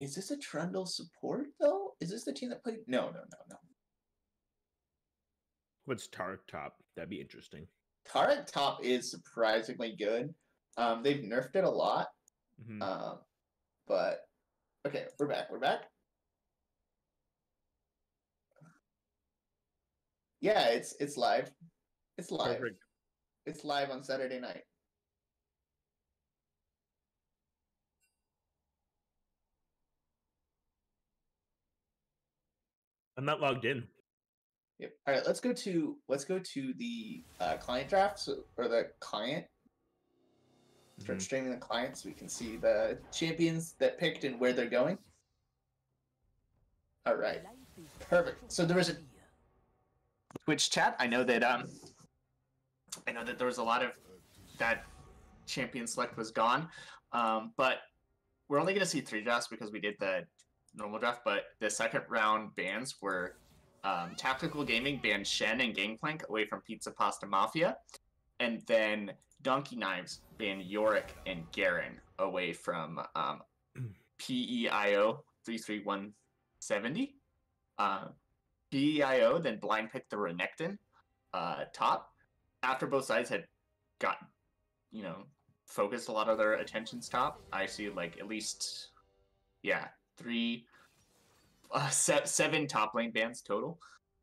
Is this a Trundle support though? Is this the team that played? No, no, no, no. What's Taric top? That'd be interesting. Taric top is surprisingly good. Um, they've nerfed it a lot. Mhm. Um, but okay, we're back. We're back. Yeah, it's it's live. It's live. Perfect. It's live on Saturday night. I'm not logged in. Yep. All right, let's go to let's go to the uh, client draft so, or the client. Start Mhm. streaming the client so we can see the champions that picked and where they're going. All right, perfect. So there was a Twitch chat. I know that um, I know that there was a lot of that champion select was gone, um, but we're only going to see three drafts because we did the normal draft. But the second round bans were um, Tactical Gaming banned Shen and Gangplank away from Pizza Pasta Mafia, and then Donkey Knives banned Yorick and Garen away from um, PEIO three three one seventy. Uh, PEIO then blind picked the Renekton uh, top after both sides had got you know focused a lot of their attentions top. I see like at least yeah three uh, se- seven top lane bans total.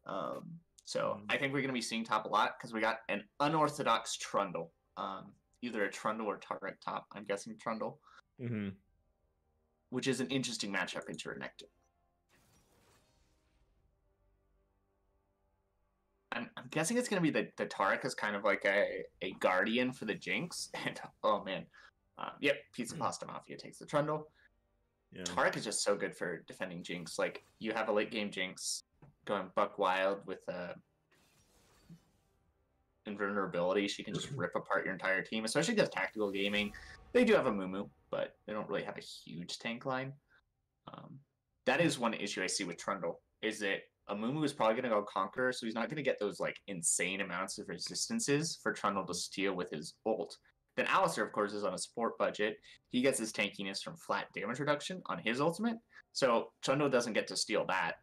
Um, so Mm. I think we're going to be seeing top a lot because we got an unorthodox Trundle, um, either a Trundle or Taric top. I'm guessing Trundle, hmm which is an interesting matchup into Renekton. I'm, I'm guessing it's going to be the, the Taric is kind of like a, a guardian for the Jinx. And oh man, uh, yep, Pizza Pasta Mafia takes the Trundle. Yeah. Taric is just so good for defending Jinx. Like you have a late game Jinx going buck wild with uh, invulnerability. She can just rip apart your entire team, especially because tactical gaming. They do have Amumu, but they don't really have a huge tank line. Um, that is one issue I see with Trundle. Is that Amumu is probably going to go Conqueror, so he's not going to get those like insane amounts of resistances for Trundle to steal with his ult. Then Alistar, of course, is on a support budget. He gets his tankiness from flat damage reduction on his ultimate. So Trundle doesn't get to steal that.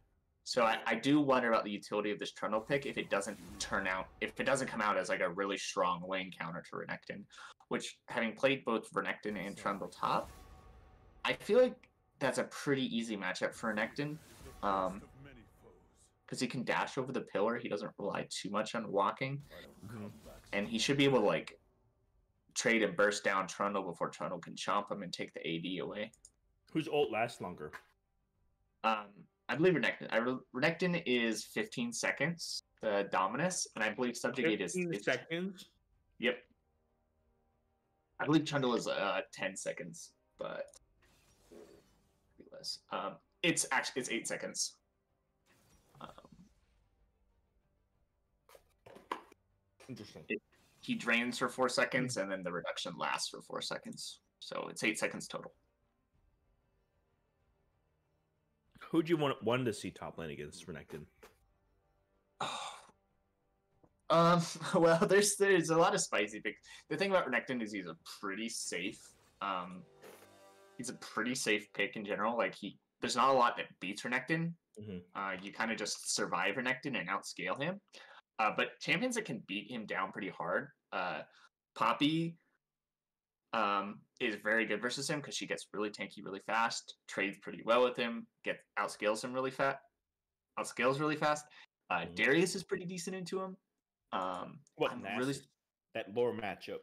So I, I do wonder about the utility of this Trundle pick if it doesn't turn out, if it doesn't come out as like a really strong lane counter to Renekton, which having played both Renekton and Trundle top, I feel like that's a pretty easy matchup for Renekton. Um, because he can dash over the pillar, he doesn't rely too much on walking, Mhm. and he should be able to like trade and burst down Trundle before Trundle can chomp him and take the AD away. Whose ult lasts longer? Um, I believe Renekton. I re- Renekton is 15 seconds, the Dominus, and I believe Subjugate is, 15 is seconds. Yep. I believe Trundle is uh 10 seconds, but less. Um, it's actually it's eight seconds. Um, Interesting. He drains for four seconds, and then the reduction lasts for four seconds. So it's eight seconds total. Who'd you want one to see top lane against Renekton? Um. Well, there's there's a lot of spicy picks. The thing about Renekton is he's a pretty safe. Um, he's a pretty safe pick in general. Like he, there's not a lot that beats Renekton. Mhm. Uh, you kind of just survive Renekton and outscale him. Uh, but champions that can beat him down pretty hard. Uh, Poppy. Um, is very good versus him because she gets really tanky really fast, trades pretty well with him, get outscales him really fast, outscales really fast. Uh, Mhm. Darius is pretty decent into him. Um, What I'm really that lore matchup?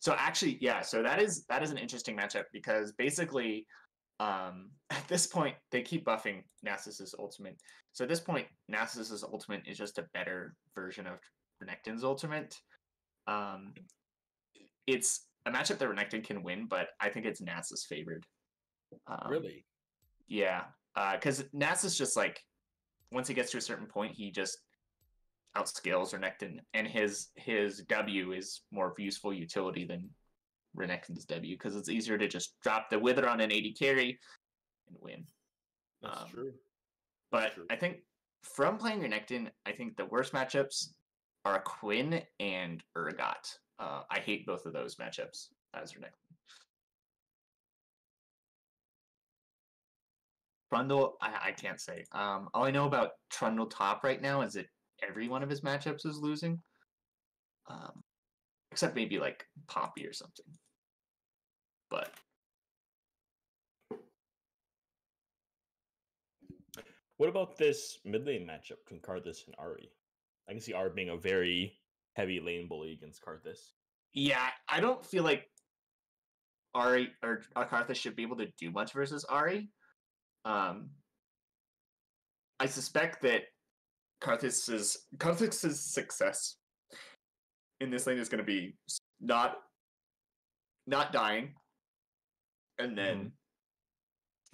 so actually, yeah. So that is that is an interesting matchup because basically, um, at this point they keep buffing Nasus's ultimate. So at this point, Nasus's ultimate is just a better version of Renekton's ultimate. Um, it's a matchup that Renekton can win, but I think it's Nasus favored. Um, really? Yeah, because Nasus just like once he gets to a certain point, he just outscales Renekton, and his his W is more of useful utility than Renekton's W because it's easier to just drop the Wither on an AD carry and win. That's Um, true. But true. I think from playing Renekton, I think the worst matchups are Quinn and Urgot. Uh, I hate both of those matchups as Renekton. Trundle, I, I can't say. Um, all I know about Trundle top right now is that every one of his matchups is losing. Um, except maybe like Poppy or something. But What about this mid lane matchup between Karthus and Ahri? I can see Ahri being a very heavy lane bully against Karthus. yeah, I don't feel like Ahri or Akartha should be able to do much versus Ahri. Um, I suspect that Karthus's Karthus's success in this lane is going to be not not dying, and then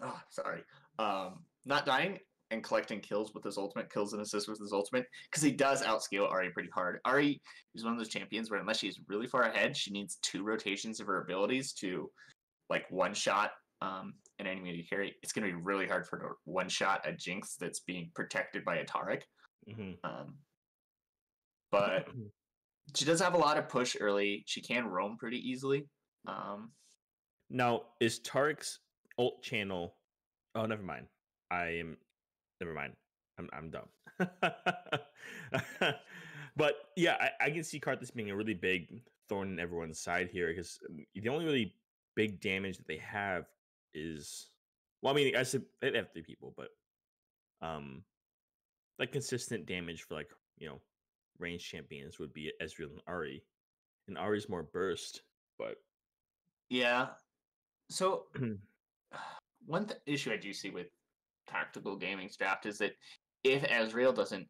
oh sorry, um, not dying and collecting kills with his ultimate, kills and assists with his ultimate, because he does outscale Ahri pretty hard. Ahri is one of those champions where unless she's really far ahead, she needs two rotations of her abilities to like one shot um, an enemy to carry. It's going to be really hard for her to one shot a Jinx that's being protected by a Taric. hmm Um, but she does have a lot of push early. She can roam pretty easily. Um, Now, is Taric's ult channel? Oh, never mind. I am. Never mind. I'm I'm dumb. but yeah, I, I can see Karthus being a really big thorn in everyone's side here because the only really big damage that they have is well, I mean, I said they have three people, but um, like consistent damage for like you know range champions would be Ezreal and Ahri, and Ahri's more burst, but yeah. So one th- issue I do see with tactical gaming's draft is that if Ezreal doesn't,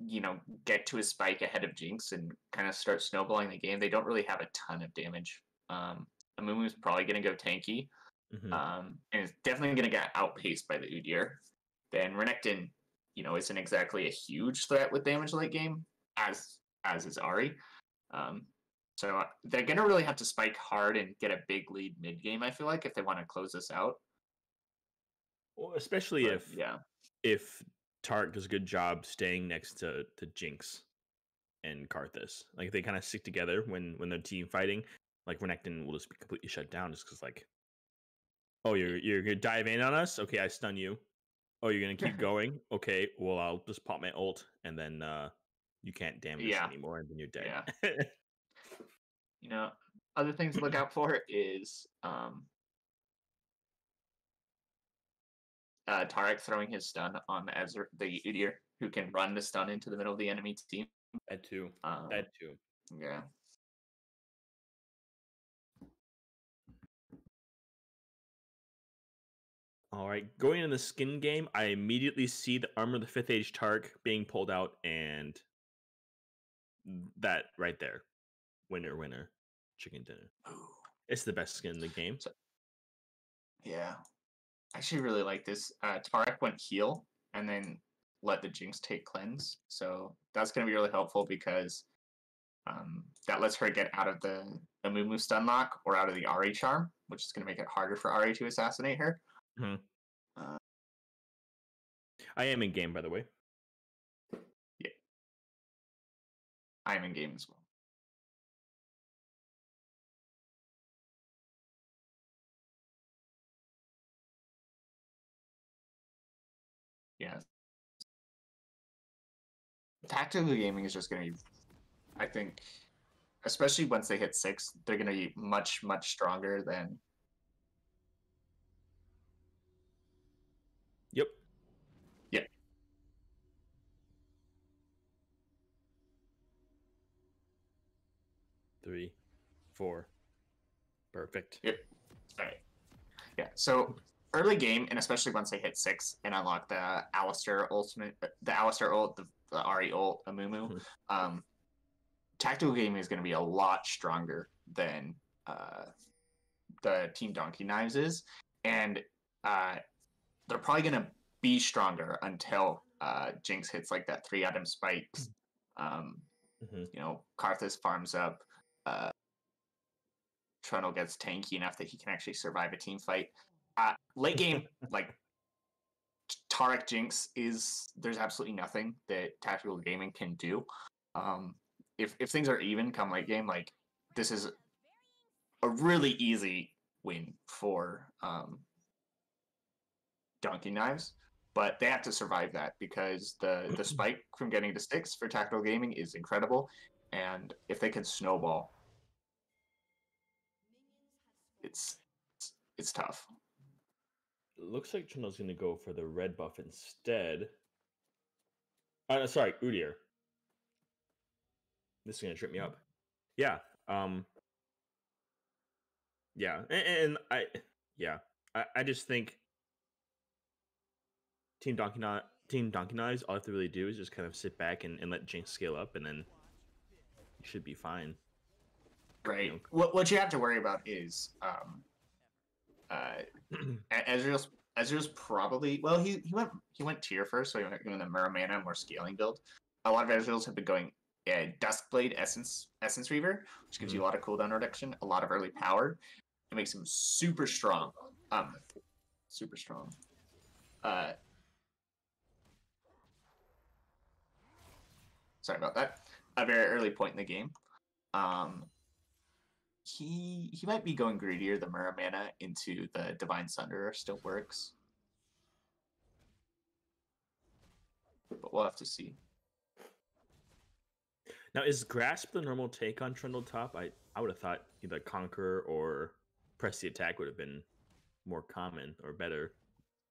you know, get to his spike ahead of Jinx and kind of start snowballing the game, they don't really have a ton of damage. Um, Amumu's probably going to go tanky, mhm. um, and it's definitely going to get outpaced by the Udyr. Then Renekton, you know, isn't exactly a huge threat with damage late game, as as is Ahri. Um, so uh, they're going to really have to spike hard and get a big lead mid game. I feel like if they want to close this out. Well, especially But, if yeah, if Tark does a good job staying next to to Jinx and Karthus. Like they kind of stick together when when they're team fighting. Like Renekton will just be completely shut down just because like, oh you're you're gonna dive in on us? Okay, I stun you. Oh, you're gonna keep going? Okay, well I'll just pop my ult and then uh you can't damage Yeah. anymore and then you're dead. Yeah. you know, other things to look out for is um, uh, Taric throwing his stun on Ezra, the Udyr, who can run the stun into the middle of the enemy team. that too. Um, That too. yeah. All right, going in the skin game, I immediately see the armor of the fifth age Tark being pulled out, and that right there, winner, winner, chicken dinner. It's the best skin in the game. So- Yeah. I actually really like this. Uh, Taric went heal and then let the Jinx take cleanse. So that's going to be really helpful because um, that lets her get out of the Amumu stun lock or out of the Ahri charm, which is going to make it harder for Ahri to assassinate her. I am in game, by the way. Yeah. I am in game as well. Yes. Tactical gaming is just going to be, I think, especially once they hit six, they're going to be much, much stronger than. Yep. Yep. Three, four. Perfect. Yep. Alright. Yeah. So early game, and especially once they hit six and unlock the Alistar ultimate, the Alistar ult, the, the Ahri ult, Amumu, Mhm. um, tactical gaming is going to be a lot stronger than uh, the Team Donkey Knives is, and uh, they're probably going to be stronger until uh, Jinx hits like that three item spikes. Um, Mhm. You know, Karthus farms up. Uh, Trundle gets tanky enough that he can actually survive a team fight. Uh, late game, like Taric Jinx is there's absolutely nothing that tactical gaming can do. Um, if if things are even come late game, like this is a really easy win for um, Donkey Knives, but they have to survive that because the the spike from getting to sticks for tactical gaming is incredible, and if they can snowball, it's it's, it's tough. Looks like Trundle's going to go for the red buff instead. Uh, sorry, Udyr. This is going to trip me up. Yeah. Um. Yeah, and, and I, yeah, I, I just think Team Donkey Knot, Team Donkey Knives, all I have to really do is just kind of sit back and, and let Jinx scale up, and then you should be fine. Right. What what you have to worry about is um, uh, Ezreal's Ezreal's probably well he he went he went tier first, so he went in the Muramana more scaling build. A lot of Ezreal's have been going uh, Duskblade Essence Essence Reaver, which gives mm-hmm. you a lot of cooldown reduction, a lot of early power. It makes him super strong. Um, super strong. Uh, sorry about that. A very early point in the game. Um, he he might be going greedier. The Muramana into the Divine Sunderer still works, but we'll have to see. Now, is Grasp the normal take on Trundle top? I I would have thought either Conquer or Press the Attack would have been more common or better.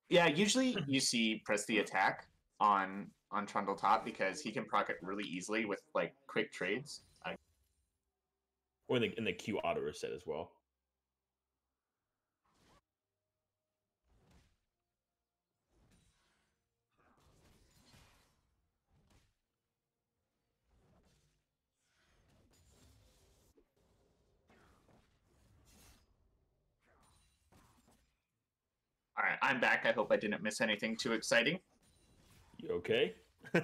Yeah, usually you see Press the Attack on on Trundle top because he can proc it really easily with like quick trades. Or in the in the Q auto reset as well. All right, I'm back. I hope I didn't miss anything too exciting. You okay?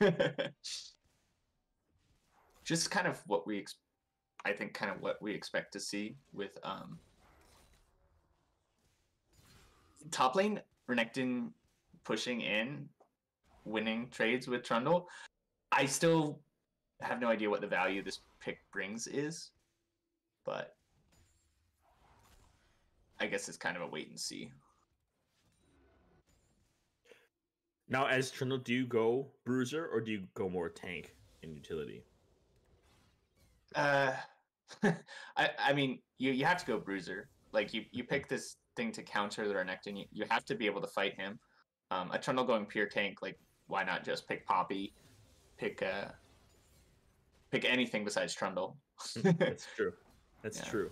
Just kind of what we ex- I think kind of what we expect to see with um, top lane Renekton pushing in, winning trades with Trundle. I still have no idea what the value this pick brings is, but I guess it's kind of a wait and see. Now, as Trundle, do you go bruiser or do you go more tank in utility? Uh, I I mean, you you have to go bruiser. Like you you pick this thing to counter the Renekton. You, you have to be able to fight him. Um, a Trundle going pure tank, like why not just pick Poppy, pick uh, pick anything besides Trundle. That's true. That's yeah. true.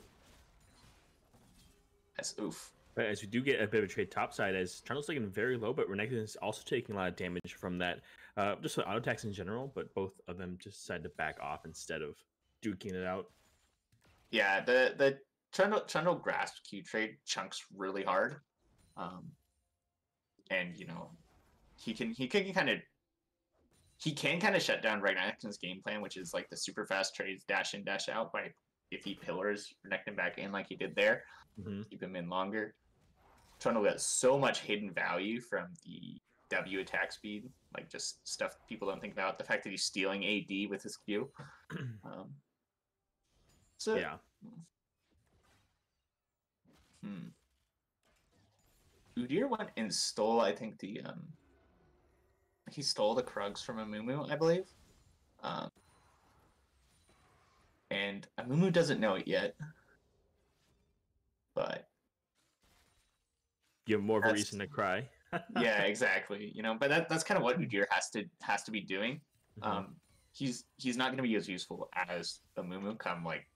That's oof. But as we do get a bit of a trade topside, as Trundle's taking very low, but Renekton is also taking a lot of damage from that. Uh, just auto attacks in general, but both of them just decided to back off instead of duking it out. Yeah, the the Trundle Trundle grasp Q trade chunks really hard, um, and you know he can he can kind of he can kind of shut down Renekton's game plan, which is like the super fast trades, dash in, dash out. By if he pillars Renekton back in like he did there, mm-hmm. keep him in longer. Trundle got so much hidden value from the W attack speed, like just stuff people don't think about. The fact that he's stealing AD with his Q. Um, so yeah. Hmm. Udyr went and stole, I think the um. He stole the Krugs from Amumu, I believe. Um. And Amumu doesn't know it yet. But you have more of a reason to cry. yeah, exactly. You know, but that, that's kind of what Udyr has to has to be doing. Mm-hmm. Um, he's he's not going to be as useful as Amumu come like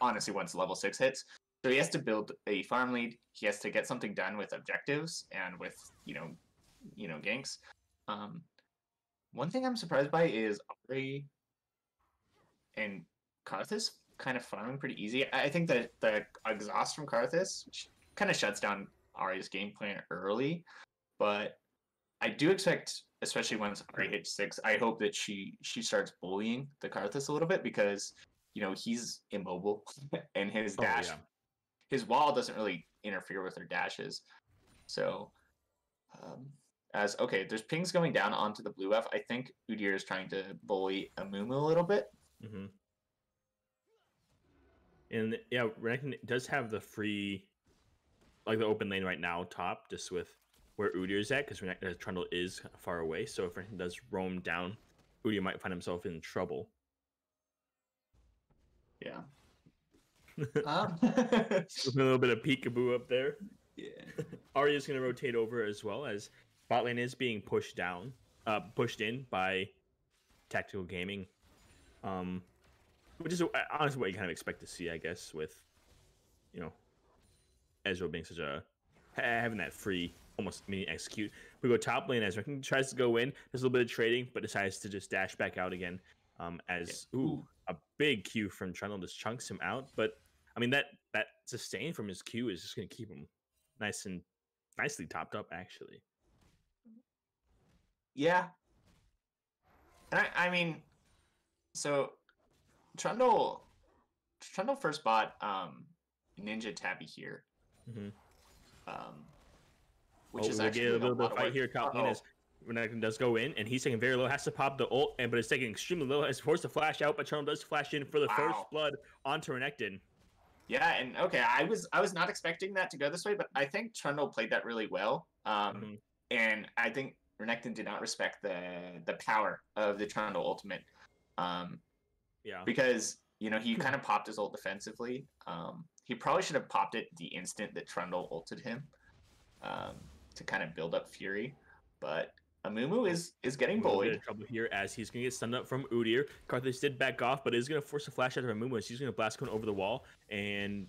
honestly once level six hits. So he has to build a farm lead. He has to get something done with objectives and with you know, you know ganks. Um, one thing I'm surprised by is Ahri and Karthus kind of farming pretty easy. I think that the exhaust from Karthus kind of shuts down Ahri's game plan early, but I do expect, especially once Ahri hits six, I hope that she she starts bullying the Karthus a little bit because you know he's immobile and his dash, oh, yeah. his wall doesn't really interfere with their dashes. So, um, as okay, there's pings going down onto the blue F. I think Udyr is trying to bully Amumu a little bit. Mm-hmm. And yeah, Renekton does have the free like the open lane right now, top, just with where Udyr is at, because Trundle is far away. So if anything does roam down, Udyr might find himself in trouble. Yeah. um. a little bit of peekaboo up there. Yeah. Ahri's going to rotate over as well as bot lane is being pushed down, uh, pushed in by tactical gaming, um, which is uh, honestly what you kind of expect to see, I guess, with you know Ezreal being such a having that free almost mini execute. We go top lane. Ezra tries to go in. There's a little bit of trading, but decides to just dash back out again. Um, as yeah. ooh, a big Q from Trundle just chunks him out. But I mean that that sustain from his Q is just going to keep him nice and nicely topped up, actually. Yeah. I, I mean, so Trundle Trundle first bought um, Ninja Tabi here. Mm-hmm. Um, which oh, is actually a little bit of fight here. Top lane as Renekton does go in, and he's taking very low. Has to pop the ult, and but it's taking extremely low. Is forced to flash out, but Trundle does flash in for the wow. first blood onto Renekton. Yeah, and okay, I was I was not expecting that to go this way, but I think Trundle played that really well. Um, mm-hmm. and I think Renekton did not respect the the power of the Trundle ultimate. Um, yeah, because you know he kind of popped his ult defensively. Um, he probably should have popped it the instant that Trundle ulted him um, to kind of build up fury, but Amumu is is getting bullied. trouble here as he's gonna get stunned up from Udyr. Karthus did back off, but is gonna force a flash out of Amumu as he's gonna blast cone over the wall, and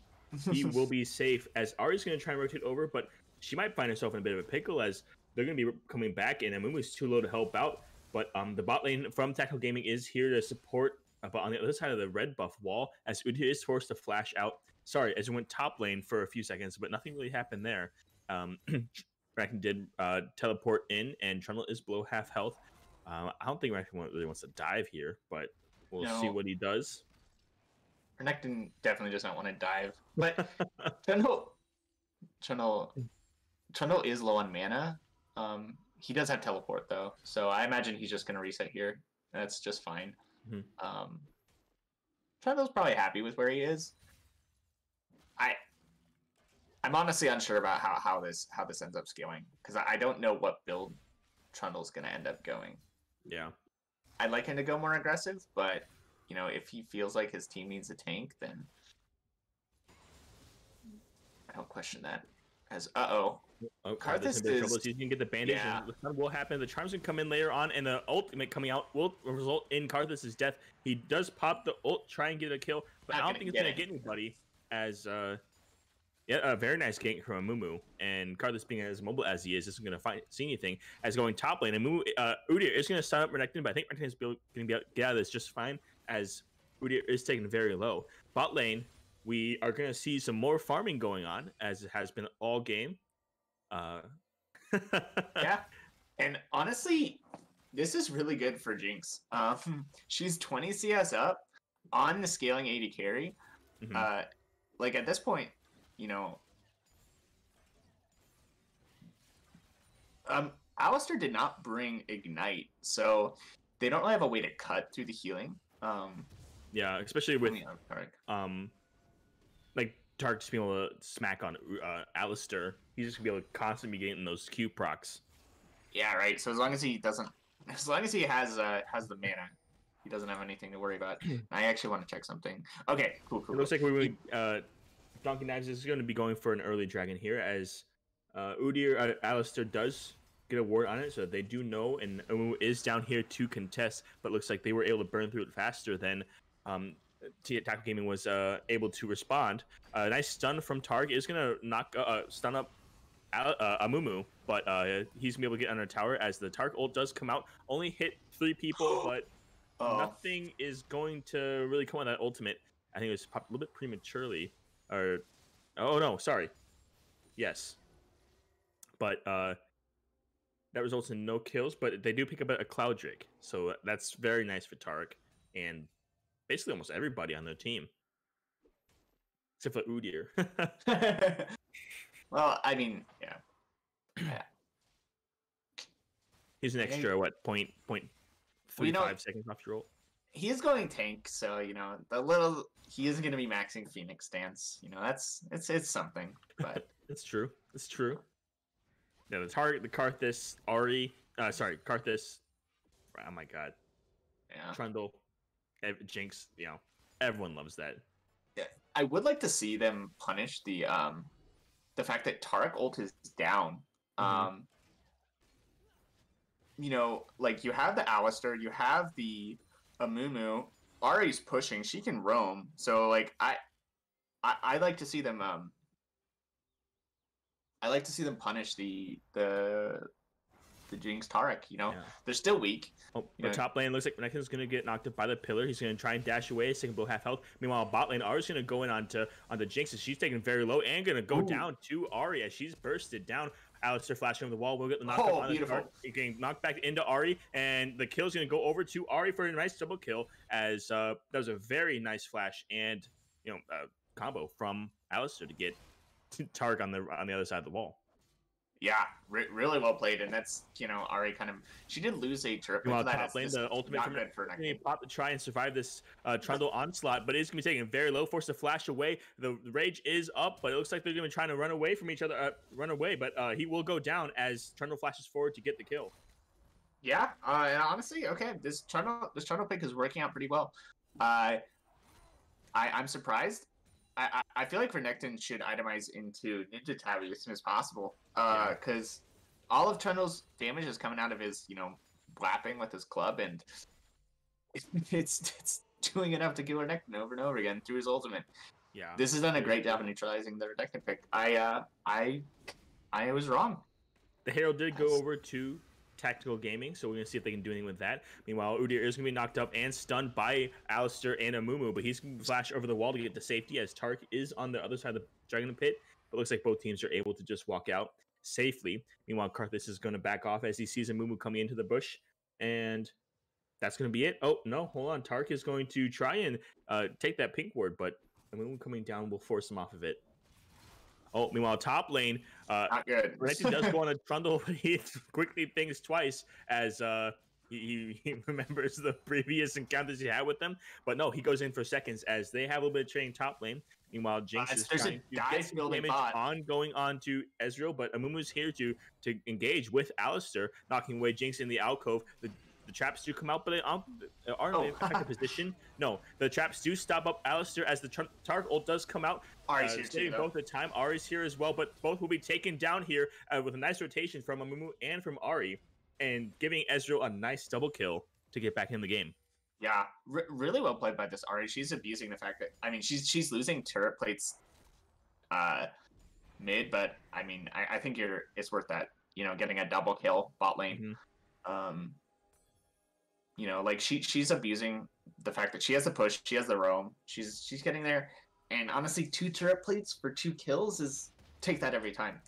he will be safe. As Ari's gonna try and rotate over, but she might find herself in a bit of a pickle as they're gonna be coming back, and Amumu is too low to help out. But um, the bot lane from Tactical Gaming is here to support. Uh, but on the other side of the red buff wall, as Udyr is forced to flash out. Sorry, as it went top lane for a few seconds, but nothing really happened there. Um, Bracken did uh, teleport in, and Trundle is below half health. Um, I don't think Bracken really wants to dive here, but we'll no. see what he does. Renekton definitely does not want to dive, but Trundle, Trundle, Trundle is low on mana. Um, he does have teleport though, so I imagine he's just going to reset here. That's just fine. Mm-hmm. Um, Trundle's probably happy with where he is. I I'm honestly unsure about how, how this how this ends up scaling because I, I don't know what build Trundle's gonna end up going. Yeah, I'd like him to go more aggressive, but you know if he feels like his team needs a tank, then I don't question that. As uh oh, Oh, Karthus is you can get the bandage. Yeah. And the will happen. The charms can come in later on, and the ultimate coming out will result in Karthus's death. He does pop the ult, try and get a kill, but Not I don't think it's gonna get anybody. As uh, yeah, a very nice gank from Mumu. And Karthus being as mobile as he is, isn't going to find see anything. As going top lane, and Mumu, uh, Udyr is going to stun up Renekton, but I think Renekton is going to be able to get out of this just fine, as Udyr is taken very low. Bot lane, we are going to see some more farming going on, as it has been all game. Uh... yeah, and honestly, this is really good for Jinx. Um, she's 20 CS up on the scaling AD carry. Mm-hmm. Uh, like at this point, you know, um, Alistar did not bring Ignite, so they don't really have a way to cut through the healing. Um, yeah, especially with um, like Tark just being able to smack on uh, Alistar, he's just gonna be able to constantly be getting those Q procs. Yeah, right. So as long as he doesn't, as long as he has uh, has the mana, he doesn't have anything to worry about. I actually want to check something. Okay, cool, cool. It looks like we uh, Donkey Knives is going to be going for an early dragon here, as uh, Udyr uh, Alistar does get a ward on it, so they do know, and Umu is down here to contest, but looks like they were able to burn through it faster than um, Tackle Gaming was uh, able to respond. A uh, nice stun from Targ is going to knock uh, stun up uh, Amumu, but uh, he's going to be able to get under tower as the Targ ult does come out. Only hit three people, but oh. nothing is going to really come on that ultimate. I think it was popped a little bit prematurely or oh no, sorry. Yes. But uh that results in no kills, but they do pick up a Cloud Drake. So that's very nice for Taric and basically almost everybody on their team. Except for Udyr. well, I mean, yeah. yeah. He's an extra, what, point, point three, five seconds off your? He is going tank, so you know the little he isn't going to be maxing Phoenix Dance. You know that's it's it's something, but It's true. It's true. Yeah, the target, the Karthus, Ahri, uh, sorry, Karthus. Oh my god, Yeah. Trundle, Ev- Jinx. You know, everyone loves that. Yeah, I would like to see them punish the um the fact that Taric ult is down. Mhm. Um you know, like you have the Alistar, you have the Amumu, Ahri's pushing, she can roam. So like I I I like to see them um I like to see them punish the the the Jinx Taric, you know. Yeah. They're still weak. Oh, Yeah. but top lane looks like Renekton's gonna get knocked up by the pillar. He's gonna try and dash away, second blow half health. Meanwhile, bot lane Ahri's gonna go in onto onto Jinx, and she's taking very low and gonna go Ooh. down to Ahri as she's bursted down. Alistar flashing over the wall. We'll get the knocked Oh, up on the beautiful. start. Getting knocked back into Ahri, and the kill's gonna go over to Ahri for a nice double kill. As uh, that was a very nice flash and you know uh, combo from Alistar to get Tark on the on the other side of the wall. Yeah, re- really well played, and that's you know Ahri kind of she did lose a trip. That. top lane, the ultimate not good for Nekton. pop to try and survive this uh, Trundle onslaught, but it's gonna be taken very low. Forced to flash away. The rage is up, but it looks like they're gonna be trying to run away from each other. Uh, run away, but uh, he will go down as Trundle flashes forward to get the kill. Yeah, uh, and honestly, okay, this Trundle this Trundle pick is working out pretty well. Uh, I I'm surprised. I, I, I feel like Renekton should itemize into Ninja Tabi as soon as possible. Uh, Yeah. because all of Trundle's damage is coming out of his you know blapping with his club, and it's it's doing enough to kill Renekton over and over again through his ultimate. Yeah, This has done a great job of neutralizing the Renekton pick. I uh I I was wrong. the Herald did go over to Tactical Gaming, so we're gonna see if they can do anything with that. Meanwhile, Udyr is gonna be knocked up and stunned by Alistar and Amumu, but he's gonna flash over the wall to get to safety as Tark is on the other side of the Dragon Pit. But looks like both teams are able to just walk out safely. Meanwhile, Karthus is gonna back off as he sees Amumu coming into the bush, and that's gonna be it. Oh no, hold on. Tark is going to try and uh, take that pink ward, but Amumu coming down will force him off of it. Oh, meanwhile, top lane, uh, Not good. Does go on a trundle, but he quickly thinks twice as uh, he, he remembers the previous encounters he had with them. But no, he goes in for seconds as they have a little bit of training top lane. Meanwhile, Jinx it's- is there's a trying to get damage bot. on going on to Ezreal, but Amumu's here to to engage with Alistar, knocking away Jinx in the alcove. The the traps do come out, but they aren't, aren't Oh. in effective position. No, the traps do stop up Alistar as the tr- Tark ult does come out. Ahri's Uh, here too, both the time. Ahri's here as well, but both will be taken down here uh, with a nice rotation from Amumu and from Ahri, and giving Ezreal a nice double kill to get back in the game. Yeah, re- really well played by this Ahri. She's abusing the fact that I mean she's she's losing turret plates, uh, mid, but I mean I, I think you're it's worth that. You know, getting a double kill bot lane. Mhm. Um, you know, like she she's abusing the fact that she has the push, she has the roam, she's she's getting there, and honestly, two turret plates for two kills is take that every time.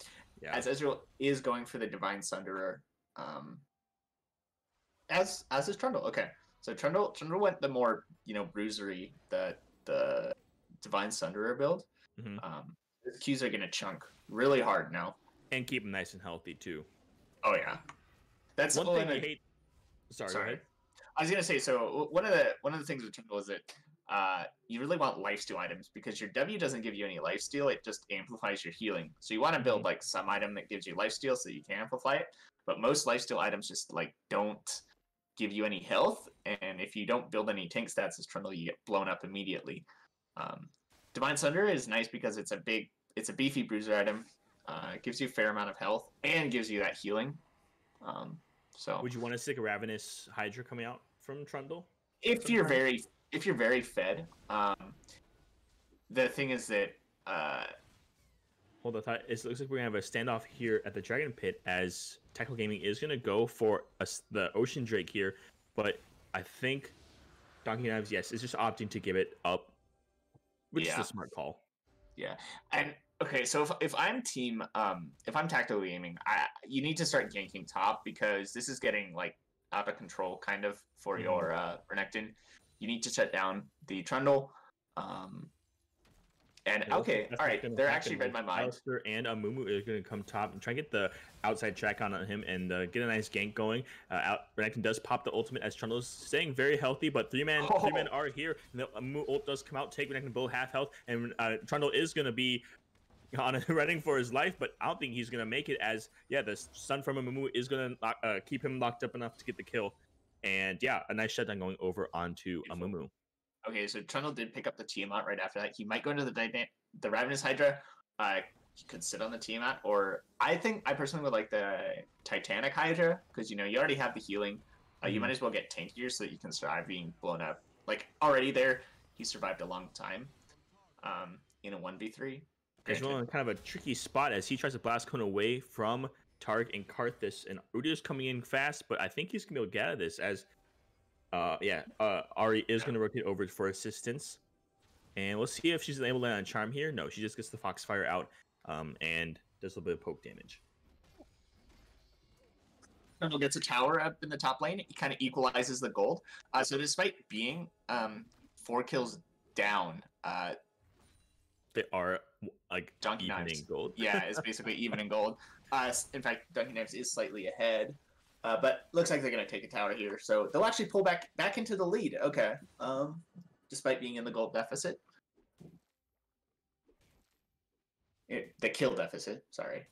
Yeah, As Ezreal is going for the Divine Sunderer, um, as as is Trundle. Okay, so Trundle Trundle went the more you know bruisery the the Divine Sunderer build. Mhm. Um, his Qs are gonna chunk really hard now. and keep him nice and healthy too. Oh yeah, that's one thing I hate. Sorry, Sorry. I was gonna say so. One of the one of the things with Trundle is that uh, you really want lifesteal items because your W doesn't give you any lifesteal; it just amplifies your healing. So you want to build like some item that gives you lifesteal so you can amplify it. But most lifesteal items just like don't give you any health, and if you don't build any tank stats as Trundle, you get blown up immediately. Um, Divine Sunder is nice because it's a big, it's a beefy bruiser item. Uh, it gives you a fair amount of health and gives you that healing. Um, so Would you want to stick a Ravenous Hydra coming out from Trundle? if you're very if you're very fed um the thing is that uh Hold on, thought- it looks like we're gonna have a standoff here at the Dragon Pit as Tackle Gaming is gonna go for us the Ocean Drake here, but I think Donkey Knives, yes, is just opting to give it up, which Yeah. is a smart call. Yeah, and okay so if, if i'm team um if i'm tactical aiming i you need to start ganking top because this is getting like out of control kind of for Mhm. your uh renekton you need to shut down the trundle um and like okay all what's they're actually read my mind Alistar and Amumu is going to come top and try and get the outside track on him and uh, get a nice gank going. Uh, out, Renekton does pop the ultimate as Trundle's staying very healthy, but three men three men Oh. are here. And the Amumu ult does come out, take Renekton below half health, and uh, Trundle is going to be on a running for his life, but I don't think he's gonna make it. As yeah, the Sun from Amumu is gonna uh, keep him locked up enough to get the kill, and yeah, a nice shutdown going over onto Amumu. Okay, so Trundle did pick up the Tiamat right after that. He might go into the Dyna- the Ravenous Hydra. Uh, he could sit on the Tiamat, or I think I personally would like the Titanic Hydra because you know you already have the healing. Uh, you Mhm. might as well get tankier so that you can survive being blown up. Like already there, he survived a long time. Um, in a one v three. He's in kind of a tricky spot as he tries to blast cone away from Targ and Karthus, and Udyr's coming in fast, but I think he's gonna be able to get out of this as, uh, yeah, uh, Ahri is gonna rotate over for assistance, and we'll see if she's able to land on charm here. No, she just gets the Foxfire out, um, and does a little bit of poke damage. Trundle gets a tower up in the top lane. He kind of equalizes the gold. Uh, so despite being um, four kills down, uh, They are like Donkey evening knives. gold. yeah, it's basically even in gold. Uh, in fact, Dunkin' Knives is slightly ahead, uh, but looks like they're going to take a tower here. So they'll actually pull back back into the lead. Okay, um, despite being in the gold deficit, it, the kill deficit. Sorry.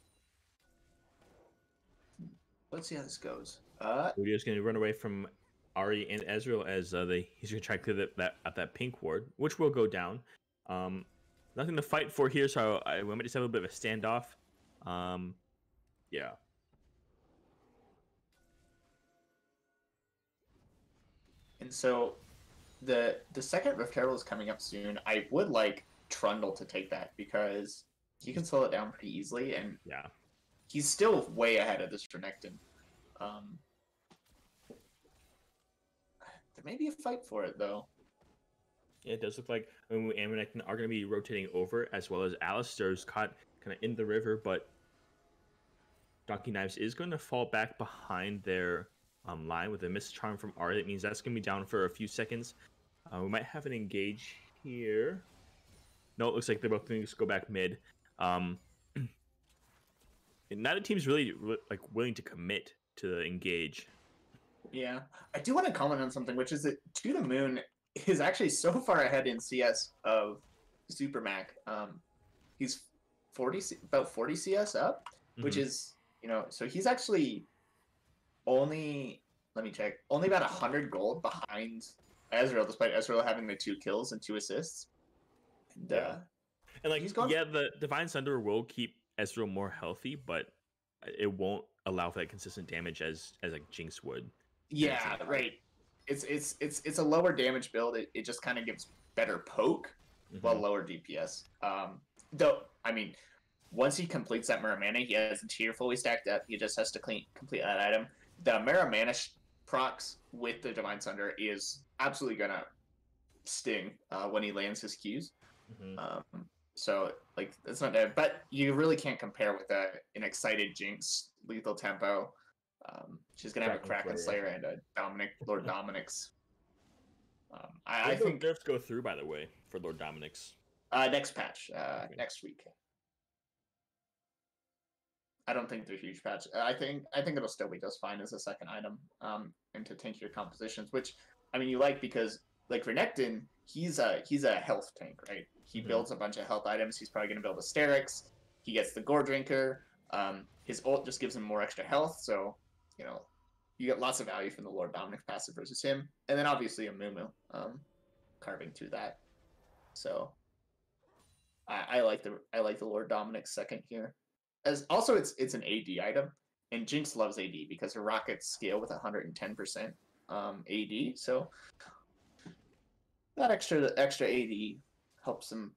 Let's see how this goes. Uh, Udyr's gonna run away from Ahri and Ezreal as uh, they he's gonna try to clear that, that at that pink ward, which will go down. Um, nothing to fight for here, so I, we might just have a bit of a standoff. Um, yeah. And so the the second Rift Herald is coming up soon. I would like Trundle to take that because he can slow it down pretty easily, and Yeah. he's still way ahead of this Renekton. Um, there may be a fight for it though. It does look like Umu are going to be rotating over, as well as Alistar's caught kind of in the river, but Donkey Knives is going to fall back behind their um, line with a missed charm from Ahri. That means that's going to be down for a few seconds. Uh, we might have an engage here. No, it looks like they're both going to go back mid. Um, neither team's really like willing to commit to engage. Yeah, I do want to comment on something, which is that To the Moon is actually so far ahead in CS of Supermac. Um, he's forty, about forty CS up, which Mhm. is you know, so he's actually only let me check, only about hundred gold behind Ezreal, despite Ezreal having the two kills and two assists. And, Yeah. uh, And like, He's gone- yeah, the Divine Sunder will keep Ezreal more healthy, but it won't allow for that consistent damage as as like Jinx would. yeah, right. It's it's it's it's a lower damage build. It, it just kind of gives better poke. Mhm. lower DPS. Um, though I mean, once he completes that Muramana, he has the tier fully stacked up. He just has to clean complete that item. The Muramana sh- procs with the Divine Sunder is absolutely gonna sting uh, when he lands his Qs. Mhm. Um, so like that's not bad, but you really can't compare with a, an excited Jinx lethal tempo. Um, she's gonna have a Kraken Kraken Slayer. Slayer and a Dominik Lord Dominik's. Um, I, I think nerfs go through, by the way, for Lord Dominik's. uh, next patch, uh, Okay. next week. I don't think they're huge patch. I think I think it'll still be just fine as a second item um, into tank your compositions, which I mean you like because like Renekton, he's a he's a health tank, right? He Mhm. builds a bunch of health items. He's probably going to build a Steraks. He gets the Goredrinker. Um, his ult just gives him more extra health, so you know you get lots of value from the Lord Dominik passive versus him, and then obviously Amumu um, carving through that. So I, I like the I like the Lord Dominik second here. As also it's it's an AD item, and Jinx loves AD because her rockets scale with 110% um, AD. So that extra extra AD helps them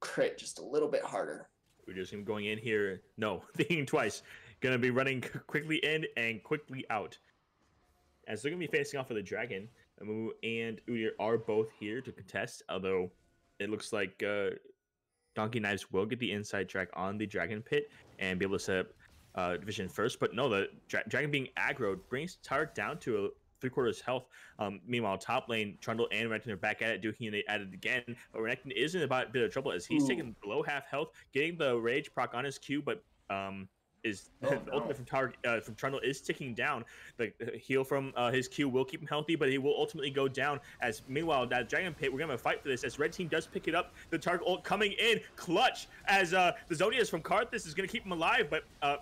crit just a little bit harder. We're just going in here. No, thinking twice. Gonna be running quickly in and quickly out. As they're gonna be facing off with the dragon, Amu and Udyr are both here to contest. Although it looks like uh, Donkey Knives will get the inside track on the dragon pit and be able to set up uh, division first. But no, the dra- dragon being aggroed brings Taric down to a three quarters health. Um, meanwhile, top lane Trundle and Renekton are back at it, doing it at it again. But Renekton is in a bit of trouble as he's Ooh. taking below half health, getting the rage proc on his Q, but um, is Oh, the ultimate from Tar uh, from Trundle is ticking down. The uh, heal from uh, his Q will keep him healthy, but he will ultimately go down. As meanwhile, that Dragon Pit, we're gonna have a fight for this. As Red Team does pick it up, the target ult coming in clutch. As uh, the Zodias from Karthus is gonna keep him alive, but uh,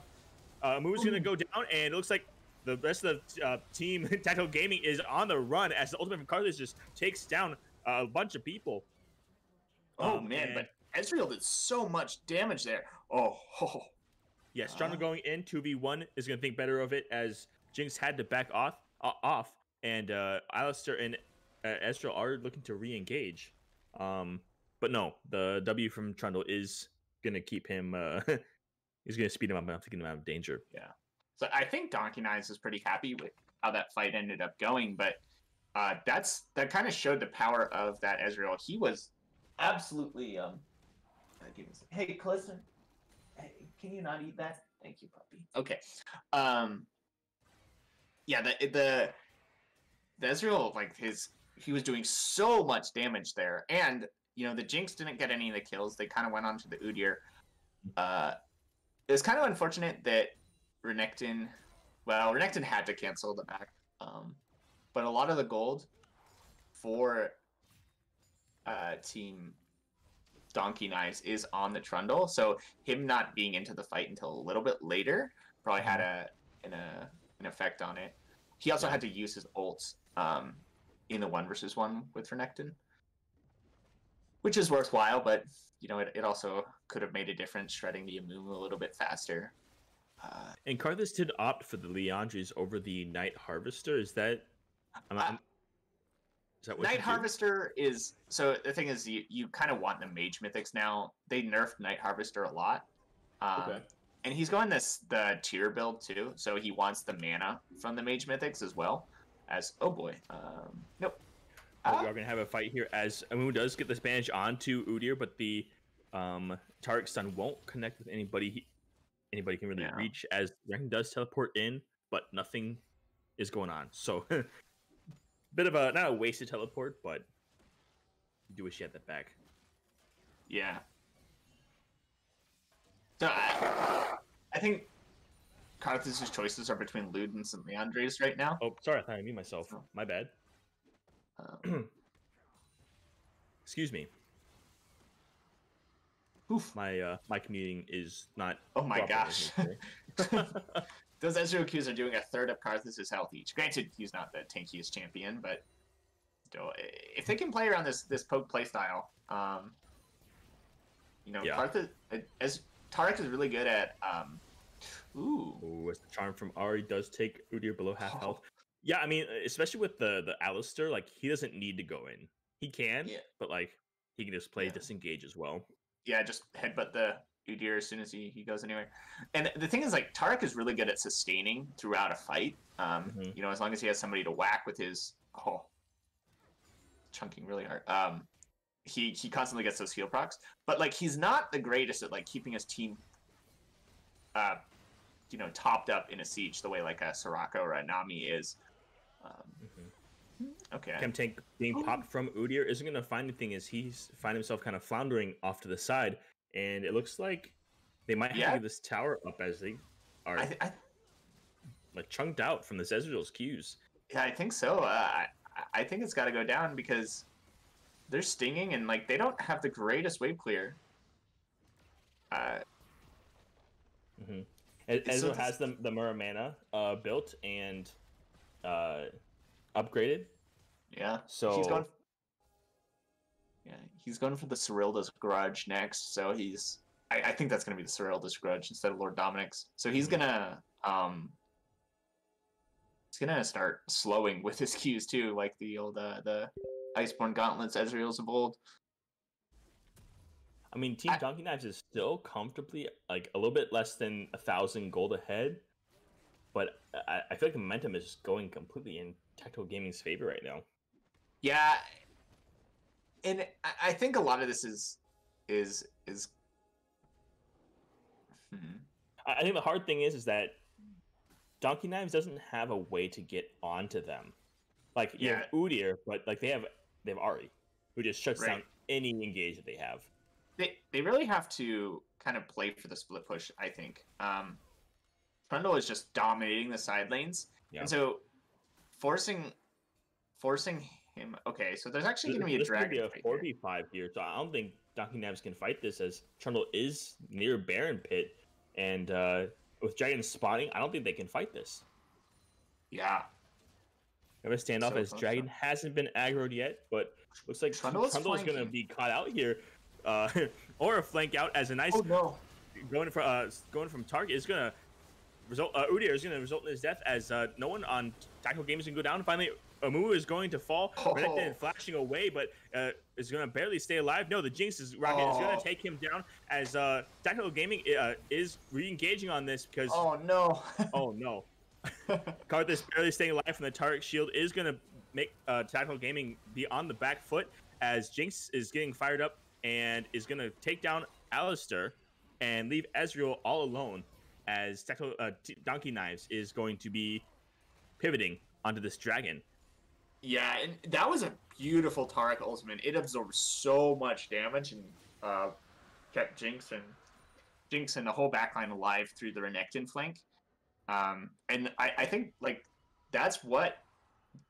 uh, gonna go down, and it looks like the rest of the uh, team Tactical Gaming is on the run as the ultimate from Karthus just takes down a bunch of people. Oh Um, man, and- but Ezreal did so much damage there. Oh, ho, ho. Yes, Trundle Ah. going in two v one is going to think better of it as Jinx had to back off, uh, off, and uh, Alistar and uh, Ezreal are looking to re-engage. Um, but no, the W from Trundle is going to keep him. Uh, is going to speed him up to get him out of danger. Yeah. So I think Donkey Knives is pretty happy with how that fight ended up going, but uh, that's that kind of showed the power of that Ezreal. He was absolutely um. uh, give me a Hey, Callisto, can you not eat that? Thank you, puppy. Okay, um, yeah, the the the Ezreal like his he was doing so much damage there, and you know the Jinx didn't get any of the kills. They kind of went on to the Udyr. Uh, it was kind of unfortunate that Renekton, well, Renekton had to cancel the back, um, but a lot of the gold for uh, Team Donkey Knives is on the Trundle, so him not being into the fight until a little bit later probably had a an, a, an effect on it. He also Yeah. had to use his ults um, in the one versus one with Renekton, which is worthwhile, but you know it, it also could have made a difference shredding the Amumu a little bit faster. Uh, And Karthus did opt for the Liandry's over the Night Harvester. Is that? I'm, Uh, I'm- is that Night do? Harvester is so the thing is you, you kind of want the mage mythics now. They nerfed Night Harvester a lot. Um, Okay. And he's going this the tear build too, so he wants the mana from the mage mythics as well. As oh boy, um, nope. we Ah, are going to have a fight here as Amu does get the Spanish onto Udyr, but the um, stun won't connect with anybody. He, anybody can really Yeah. reach as Renekton does teleport in, but nothing is going on. So, bit of a not a wasted teleport, but you do wish you had that back. yeah. So I, I think Karthus' choices are between Ludens and Liandry's right now. Oh, sorry, I thought I muted myself. Oh. My bad. Um, Excuse me. oof. My uh, my commuting is not. Oh my gosh. with me today. Those Ezreal Qs are doing a third of Karthus' health each. Granted, he's not the tankiest champion, but still, if they can play around this this poke playstyle, um, you know, Yeah. Karthus as Taric is really good at. Um, ooh, Ooh, as the charm from Ahri does take Udyr below half Oh. health. Yeah, I mean, especially with the the Alistar, like he doesn't need to go in. He can, Yeah. but like he can just play Yeah. disengage as well. yeah, just headbutt the Udyr as soon as he, he goes anywhere. And the thing is, like, Taric is really good at sustaining throughout a fight. Um, Mhm. You know, as long as he has somebody to whack with his oh, chunking really hard. Um, he he constantly gets those heal procs, but like he's not the greatest at like keeping his team, uh, you know, topped up in a siege the way like a Soraka or a Nami is. Um, okay. Chem being popped from Udyr isn't gonna find anything as he's find himself kind of floundering off to the side, and it looks like they might have Yeah. to give this tower up as they are I, th- I like chunked out from the Ezreal's Qs. Yeah, I think so. Uh, I, I think it's got to go down because they're stinging and like they don't have the greatest wave clear. Uh, Mm-hmm. Ez- It's so has the the Muramana uh, built and uh, upgraded, yeah, so he's going. Yeah, he's going for the Serylda's Grudge next, so he's. I, I think that's gonna be the Serylda's Grudge instead of Lord Dominik's. So he's Mhm. gonna um. He's gonna start slowing with his Qs too, like the old uh, the Iceborn Gauntlets Ezreal's of old. I mean, Team I- Donkey Knives is still comfortably like a little bit less than a thousand gold ahead, but I, I feel like the momentum is just going completely in Tactical Gaming's favor right now. Yeah, and I- think a lot of this is is is. Hmm. I, think the hard thing is is that Donkey Knives doesn't have a way to get onto them. Like you have Udyr, but like they have they have Ahri, who just shuts down any engage that they have. They they really have to kind of play for the split push. I think. Um, Trundle is just dominating the side lanes, Yeah. and so forcing forcing him. Okay, so there's actually going to be a this could dragon. be a fight four here. v five here, so I don't think Donkey Knives can fight this as Trundle is near Baron Pit, and uh, with Dragon spawning, I don't think they can fight this. Yeah, We have a standoff So as Dragon hasn't been aggroed yet, but looks like Trundle is going to be caught out here, uh, or a flank out as a nice Oh no. going from uh, going from target is going to result. Uh, Udyr is going to result in his death as uh, no one on Tactical Games can go down. Finally, Amu is going to fall. Renekton Oh. flashing away, but uh, is going to barely stay alive. No, the Jinx is rocket is going Oh. to take him down as uh, Tactical Gaming uh, is re-engaging on this because Oh no. oh no. Karthus barely staying alive from the Taric shield is going to make uh, Tactical Gaming be on the back foot as Jinx is getting fired up and is going to take down Alistar and leave Ezreal all alone as Tactical uh, T- Donkey Knives is going to be pivoting onto this dragon. Yeah, and that was a beautiful Taric ultimate. It absorbed so much damage and uh, kept Jinx and Jinx and the whole backline alive through the Renekton flank. Um, and I, I think like that's what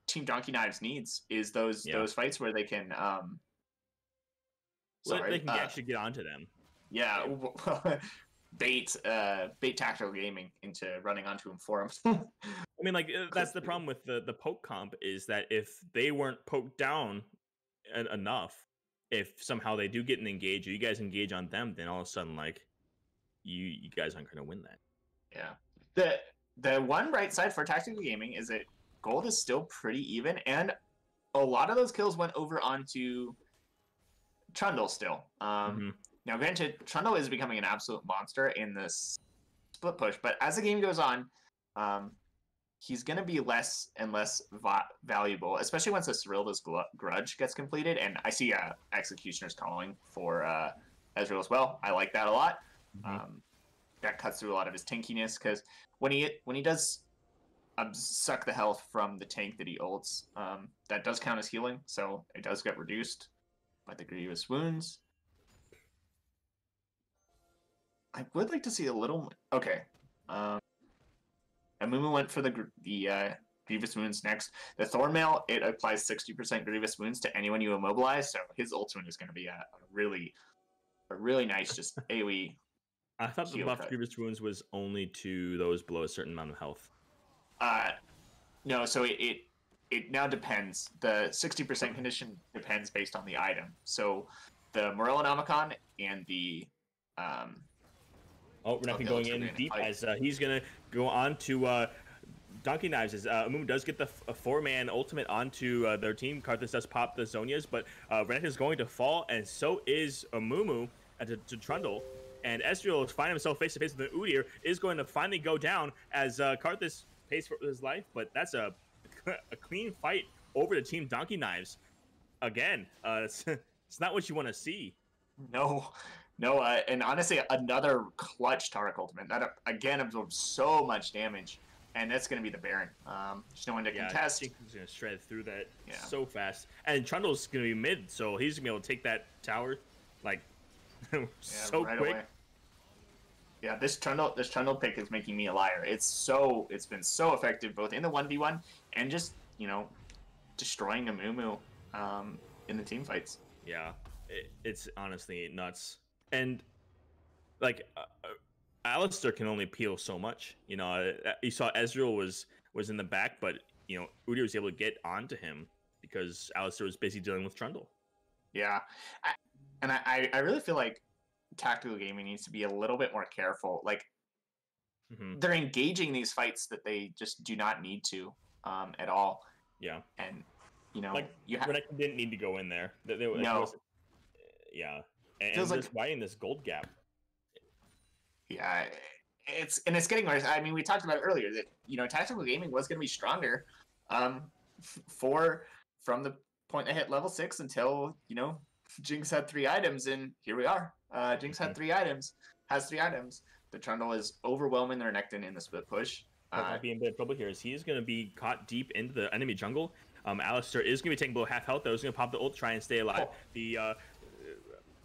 Team Donkey Knives needs is those Yeah. those fights where they can um Well, sorry, they can uh, actually get onto them. yeah bait uh bait tactical gaming into running onto him for him. I mean, like uh, that's the problem with the the poke comp is that if they weren't poked down en- enough, if somehow they do get an engage or you guys engage on them, then all of a sudden, like you you guys aren't going to win that. Yeah. The the one bright side for tactical gaming is that gold is still pretty even, and a lot of those kills went over onto Trundle still. Um, Mhm. Now, granted, Trundle is becoming an absolute monster in this split push, but as the game goes on, um, he's going to be less and less va- valuable, especially once the Serylda's gl- Grudge gets completed. And I see uh, Executioner's calling for uh, Ezreal as well. I like that a lot. Mhm. Um, that cuts through a lot of his tankiness because when he when he does um, suck the health from the tank that he ults, um, that does count as healing, so it does get reduced by the grievous wounds. I would like to see a little. Okay, um, Amumu went for the the uh, grievous wounds next. The Thornmail it applies sixty percent grievous wounds to anyone you immobilize, so his ultimate is going to be a, a really a really nice just AOE I thought the Heal buff cut. grievous wounds was only to those below a certain amount of health. Uh, no, so it, it it now depends. The sixty percent condition depends based on the item. So the Morellonomicon and the um, Oh, Renekton Okay, going let's in deep fight. as uh, he's gonna go on to uh, Donkey Knives. As uh, Amumu does get the f- four man ultimate onto uh, their team. Karthus does pop the Zhonya's, but uh, Renekton is going to fall, and so is Amumu uh, to, to Trundle. And Ezreal is finding himself face to face with the Udyr is going to finally go down as uh, Karthus pays for his life, but that's a a clean fight over the team Donkey Knives. Again, uh, it's, it's not what you want to see. no, no, and honestly, another clutch Taric ultimate that again absorbs so much damage, and that's going to be the Baron. Um, there's no one to Yeah, contest. Jinx is gonna shred through that Yeah. so fast, and Trundle's gonna be mid, so he's gonna be able to take that tower like Yeah, so right quick. away. Yeah, this Trundle this Trundle pick is making me a liar. It's so it's been so effective both in the one v one and just you know destroying Amumu um, in the team fights. Yeah, it, it's honestly nuts, and like uh, uh, Alistar can only peel so much. You know, uh, you saw Ezreal was was in the back, but you know Udyr was able to get onto him because Alistar was busy dealing with Trundle. Yeah, I, and I- I really feel like tactical gaming needs to be a little bit more careful. Like hmm they're engaging these fights that they just do not need to um, at all, Yeah, and you know like you have Renekton didn't need to go in there. They, they, No. yeah, and, Feels like- widening this gold gap. Yeah, it's and it's getting worse. I mean, we talked about it earlier that you know tactical gaming was going to be stronger, um, for from the point they hit level six until you know Jinx had three items, and here we are. Uh, Jinx had Mhm. three items, has three items. The Trundle is overwhelming the Renekton in the split push. Uh, might be in a bit of trouble here is he is going to be caught deep into the enemy jungle. Um, Alistar is going to be taking below half health, though. He's going to pop the ult, try and stay alive. Oh. The uh,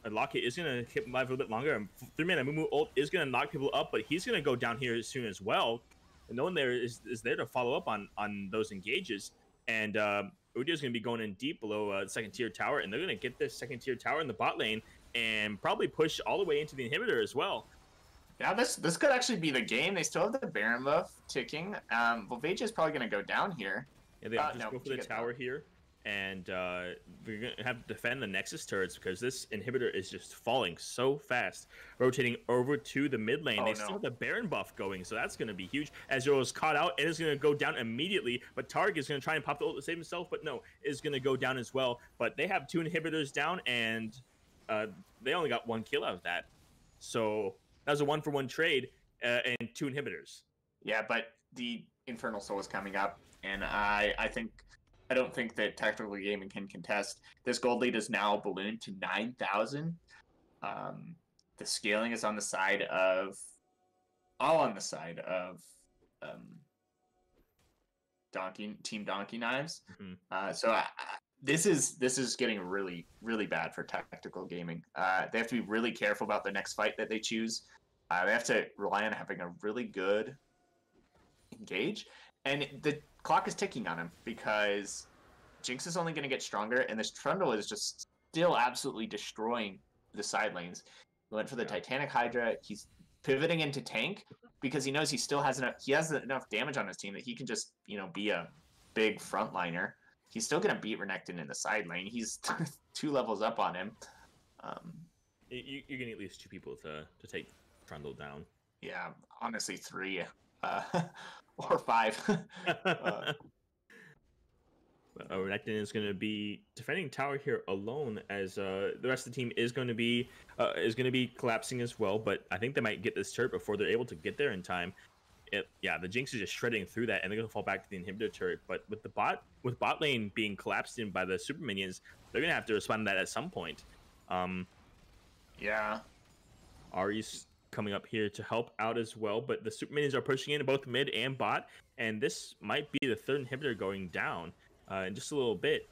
Locket is gonna keep him alive a little bit longer. And three man Mumu ult is gonna knock people up, but he's gonna go down here as soon as well. And no one there is, is there to follow up on on those engages. And um, is gonna be going in deep below uh, second tier tower, and they're gonna get this second tier tower in the bot lane and probably push all the way into the inhibitor as well. Yeah, this this could actually be the game. They still have the Baron buff ticking. Um, Volvagia is probably going to go down here. Yeah, they uh, just no, go for the tower down. here, and uh, we're going to have to defend the Nexus turrets because this inhibitor is just falling so fast, rotating over to the mid lane. Oh, they no. still have the Baron buff going, so that's going to be huge. Ezreal is caught out and is going to go down immediately, but Taric is going to try and pop the ult to save himself, but no, is going to go down as well. But they have two inhibitors down, and uh, they only got one kill out of that. So that was a one for one trade uh, and two inhibitors. Yeah, but the Infernal Soul is coming up, and I I think I don't think that Tactical Gaming can contest. This gold lead is now ballooned to nine thousand. Um, the scaling is on the side of all on the side of um, Donkey Team Donkey Knives. Mm-hmm. Uh, so I, this is this is getting really really bad for tactical gaming. Uh, they have to be really careful about the next fight that they choose. Uh, they have to rely on having a really good engage, and the clock is ticking on him because Jinx is only going to get stronger, and this Trundle is just still absolutely destroying the side lanes. He went for the Titanic Hydra. He's pivoting into tank because he knows he still has enough. He has enough damage on his team that he can just you know be a big frontliner. He's still going to beat Renekton in the side lane. He's two levels up on him. Um, you, you're getting at least two people to to take trundle down. Yeah, honestly, three uh, or five. uh, uh, is going to be defending tower here alone, as uh, the rest of the team is going to be uh, is going to be collapsing as well. But I think they might get this turret before they're able to get there in time. It, yeah, the Jinx is just shredding through that, and they're going to fall back to the inhibitor turret. But with the bot with bot lane being collapsed in by the super minions, they're going to have to respond to that at some point. Um, yeah, Ahri's coming up here to help out as well. But the super minions are pushing in both mid and bot, and this might be the third inhibitor going down uh, in just a little bit.